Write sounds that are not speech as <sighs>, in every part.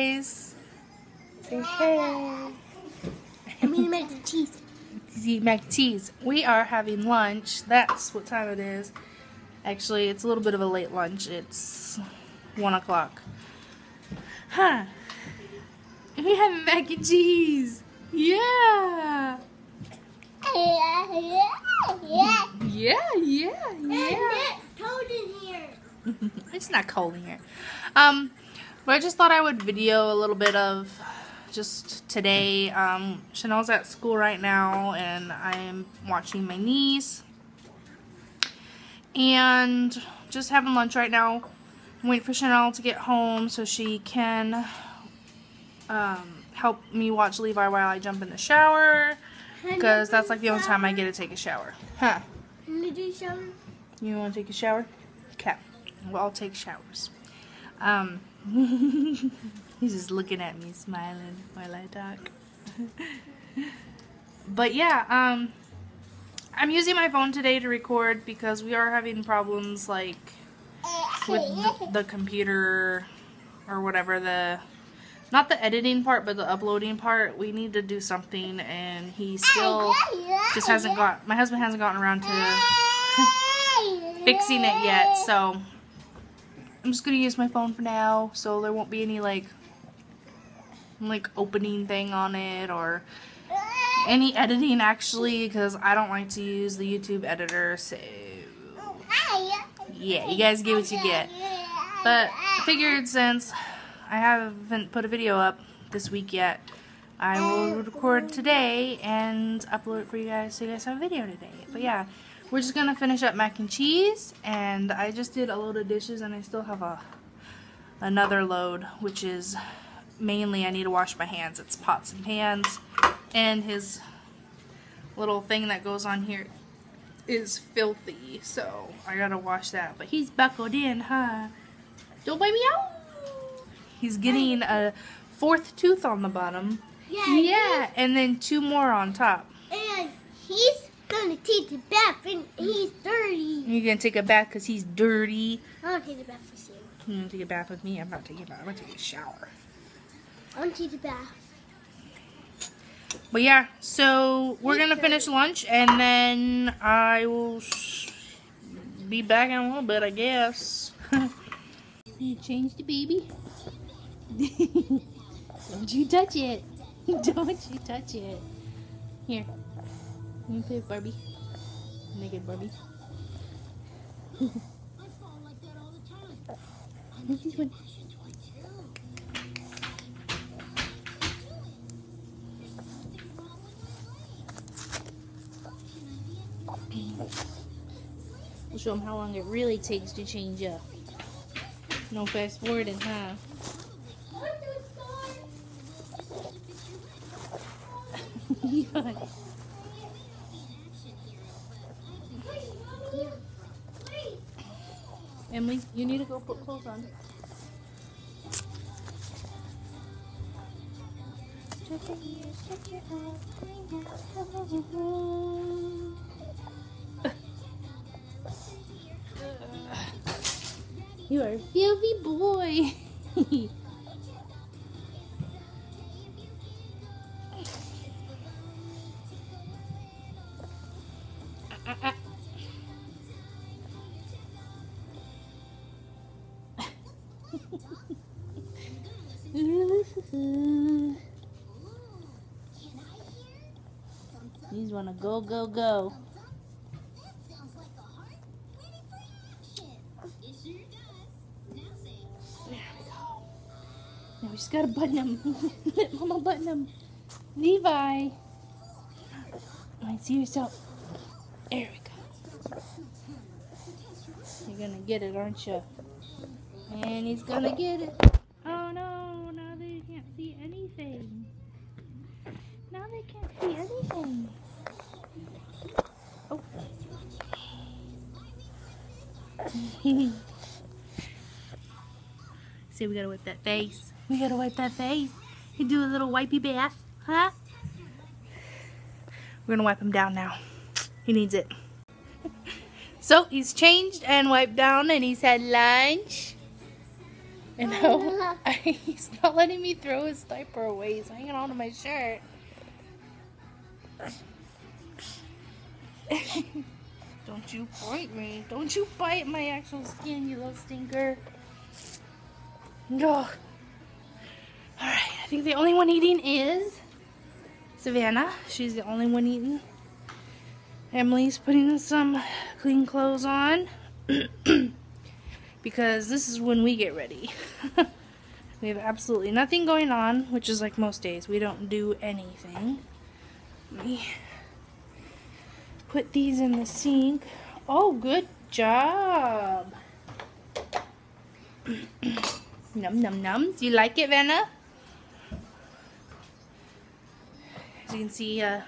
guys. Say hey. <laughs> I'm eating mac and cheese. Eating mac and cheese. We are having lunch. That's what time it is. Actually, it's a little bit of a late lunch. It's 1 o'clock. Huh. We having mac and cheese. Yeah. Yeah, yeah, yeah. Yeah, yeah, yeah. it's cold in here. <laughs> it's not cold in here. Um, but I just thought I would video a little bit of just today. Um, Chanel's at school right now, and I'm watching my niece. And just having lunch right now. Waiting for Chanel to get home so she can um, help me watch Levi while I jump in the shower. Because that's like the only time I get to take a shower. Huh. You? You want to take a shower? Okay. Well, I'll take showers. Um, <laughs> he's just looking at me, smiling while I talk. <laughs> but yeah, um, I'm using my phone today to record because we are having problems like with the, the computer or whatever the not the editing part but the uploading part we need to do something and he still just hasn't got my husband hasn't gotten around to <laughs> fixing it yet, so I'm just gonna use my phone for now, so there won't be any like like opening thing on it or any editing actually, because I don't like to use the YouTube editor. So yeah, you guys get what you get. But I figured since I haven't put a video up this week yet, I will record today and upload it for you guys so you guys have a video today. But yeah, we're just gonna finish up mac and cheese and I just did a load of dishes and I still have a another load which is mainly I need to wash my hands. It's pots and pans and his little thing that goes on here is filthy so I gotta wash that. But he's buckled in, huh? Don't bite me out! He's getting a fourth tooth on the bottom. Yeah. Yeah, and then two more on top. And he's gonna take a bath and he's dirty. You're gonna take a bath because he's dirty. I want to take a bath with you. You gonna take a bath with me? I'm not taking a bath. I'm gonna take a shower. I want to take a bath. But yeah, so we're gonna finish lunch and then I will be back in a little bit, I guess. <laughs> you change the baby. <laughs> Don't you touch it. <laughs> Don't you touch it. Here. Me play with Barbie. Naked Barbie. This one. We'll show them how long it really takes to change up. No fast forwarding, huh? Emily, you need to go put clothes on. You are a filthy boy. <laughs> Ah, ah, ah. <laughs> He's wanna go, go, go. Now we just gotta button him. <laughs> Let mama button him. Levi. I see yourself. There we go. You're gonna get it, aren't you? And he's gonna get it. See, we gotta wipe that face. We gotta wipe that face. You do a little wipey bath, huh? We're gonna wipe him down now. He needs it. <laughs> so he's changed and wiped down and he's had lunch. I know. <laughs> he's not letting me throw his diaper away. He's hanging on to my shirt. <laughs> Don't you bite me. Don't you bite my actual skin, you little stinker. No. Alright, I think the only one eating is Savannah. She's the only one eating. Emily's putting some clean clothes on. <clears throat> because this is when we get ready. <laughs> we have absolutely nothing going on, which is like most days. We don't do anything. Let me put these in the sink. Oh, good job. <clears throat> num num num. Do you like it, Vanna? As you can see, uh,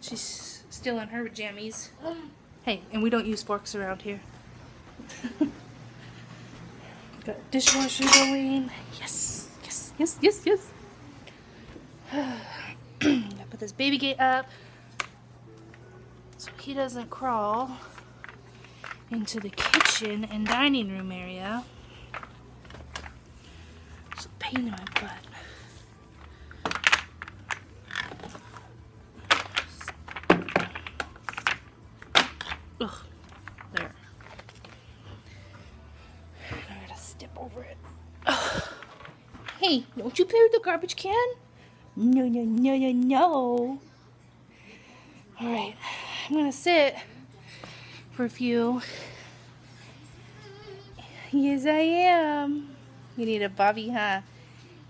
she's still in her jammies. Hey, and we don't use forks around here. Got dishwasher going. Yes, yes, yes, yes, yes. Gotta put this baby gate up so he doesn't crawl into the kitchen and dining room area. It's a pain in my butt. Ugh, there. I gotta step over it. Ugh. Hey, don't you play with the garbage can? No, no, no, no, no. Alright, I'm gonna sit for a few. Yes, I am. You need a bobby, huh?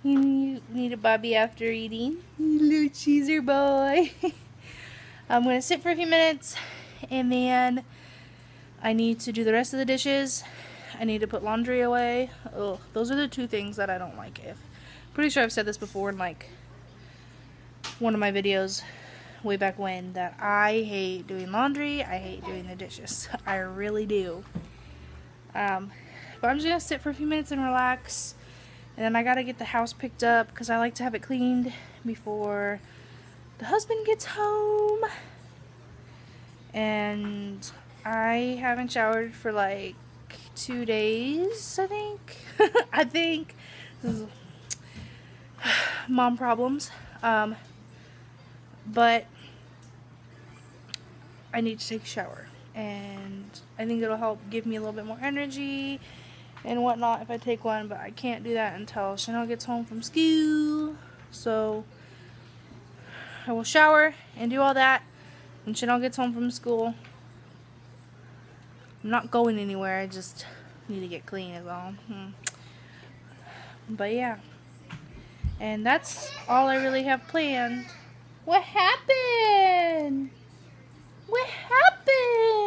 You need a bobby after eating? You little cheeser boy. <laughs> I'm gonna sit for a few minutes and then I need to do the rest of the dishes. I need to put laundry away. Oh, those are the two things that I don't like. If pretty sure I've said this before in like one of my videos way back when that I hate doing laundry. I hate doing the dishes. <laughs> I really do. Um, but I'm just gonna sit for a few minutes and relax. And then I gotta get the house picked up because I like to have it cleaned before the husband gets home. And I haven't showered for like two days, I think. <laughs> I think. <sighs> Mom problems. Um, but I need to take a shower. And I think it'll help give me a little bit more energy and whatnot if I take one. But I can't do that until Chanel gets home from school. So I will shower and do all that when Chanel gets home from school. I'm not going anywhere. I just need to get clean as well. Hmm. But yeah. And that's all I really have planned. What happened? What happened?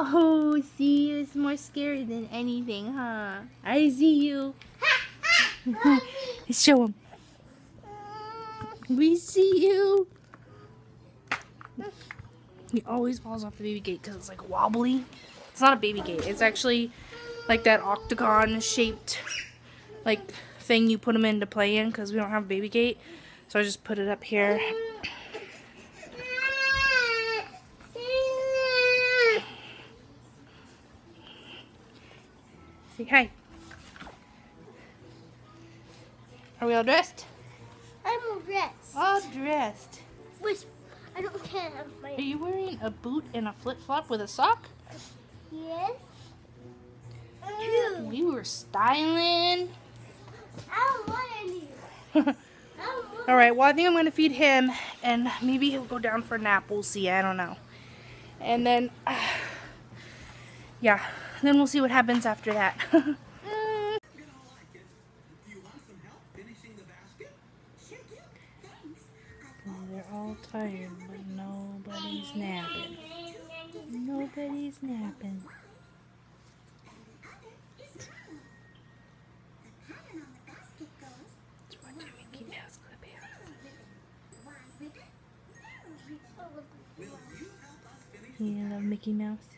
Oh, see, it's more scary than anything, huh? I see you. <laughs> Show him. We see you. He always falls off the baby gate because it's like wobbly. It's not a baby gate. It's actually like that octagon shaped like thing you put them in to play in because we don't have a baby gate. So I just put it up here. Say hi. Are we all dressed? I'm all dressed. All dressed. Which I don't care. My... Are you wearing a boot and a flip flop with a sock? Yes. We were styling. I don't want any. <laughs> All right, well, I think I'm going to feed him, and maybe he'll go down for a nap. We'll see. I don't know. And then, uh, <sighs> yeah, then we'll see what happens after that. <laughs> they're all tired, but nobody's napping. Nobody's napping. You love Mickey Mouse?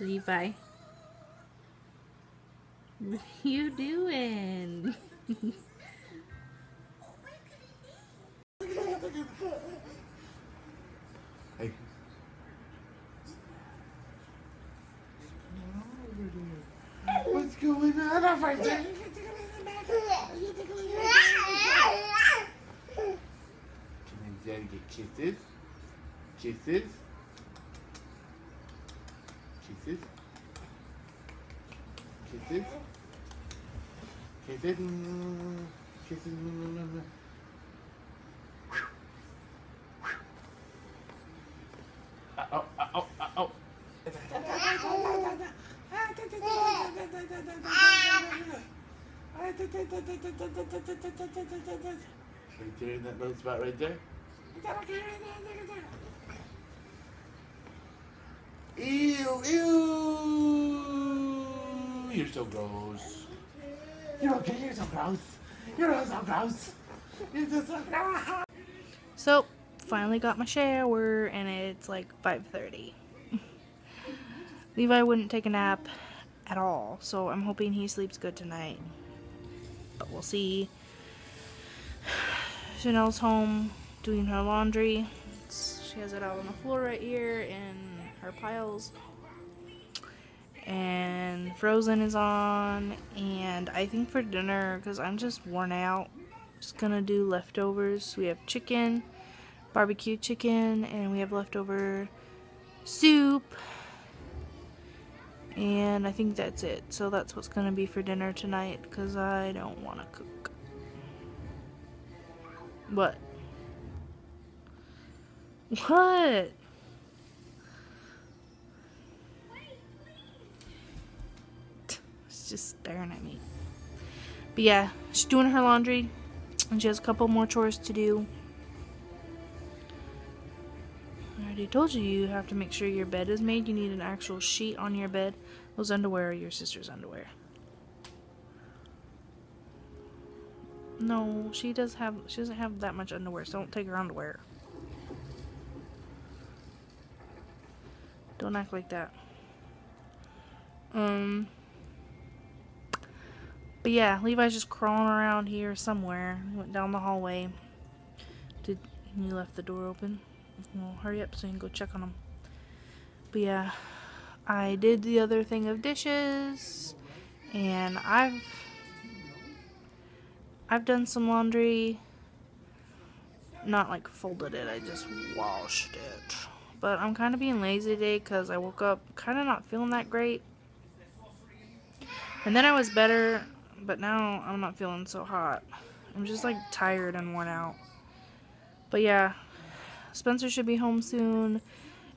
Levi. What are you doing? Hey. What's going on over there? Can I daddy get kisses? Kisses? Kisses? Kisses? Kisses? Kisses? Mm. Uh-oh, uh-oh, uh-oh. Right there in that little spot right there. Ew, ew. You're so gross. You're okay, you're so gross. You're so gross. You're just so gross. <laughs> So, finally got my shower and it's like 5.30. <laughs> Levi wouldn't take a nap at all, so I'm hoping he sleeps good tonight. But we'll see. <sighs> Chanel's home doing her laundry. She has it out on the floor right here in her piles. And Frozen is on. And I think for dinner, because I'm just worn out, just gonna do leftovers. We have chicken, barbecue chicken, and we have leftover soup. And I think that's it. So that's what's gonna be for dinner tonight because I don't want to cook. What? <laughs> What? Just staring at me. But yeah, she's doing her laundry. And she has a couple more chores to do. I already told you you have to make sure your bed is made. You need an actual sheet on your bed. Those underwear are your sister's underwear. No, she does have she doesn't have that much underwear, so don't take her underwear. Don't act like that. Um But yeah, Levi's just crawling around here somewhere. He went down the hallway. Did he left the door open? Well, hurry up so you can go check on him. But yeah, I did the other thing of dishes, and I've I've done some laundry. Not like folded it, I just washed it. But I'm kind of being lazy today because I woke up kind of not feeling that great. And then I was better, but now I'm not feeling so hot. I'm just like tired and worn out. But yeah, Spencer should be home soon.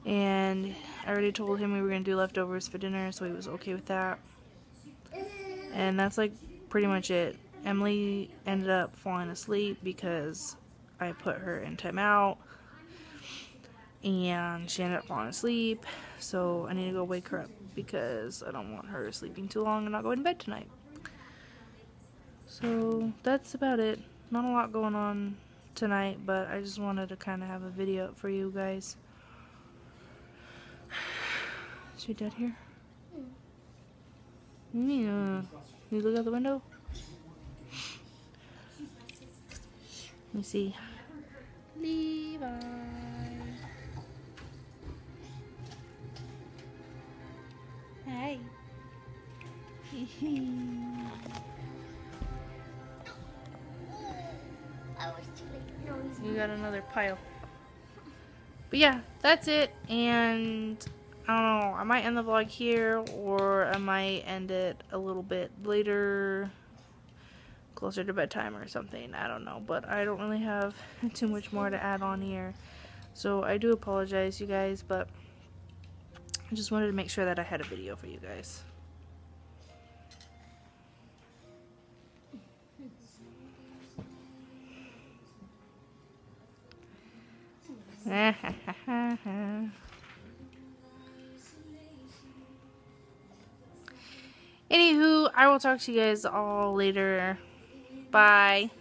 And I already told him we were going to do leftovers for dinner, so he was okay with that. And that's like pretty much it. Emily ended up falling asleep because I put her in timeout. And she ended up falling asleep. So I need to go wake her up because I don't want her sleeping too long and not going to bed tonight. So that's about it. Not a lot going on tonight, but I just wanted to kind of have a video for you guys. Is your dad here? Yeah. You look out the window? Let me see. Levi. <laughs> got another pile. But yeah, that's it. And I don't know. I might end the vlog here, or I might end it a little bit later, closer to bedtime or something. I don't know. But I don't really have <laughs> too much more to add on here. So I do apologize, you guys, but I just wanted to make sure that I had a video for you guys. Anywho, I will talk to you guys all later. Bye.